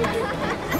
Ha ha ha!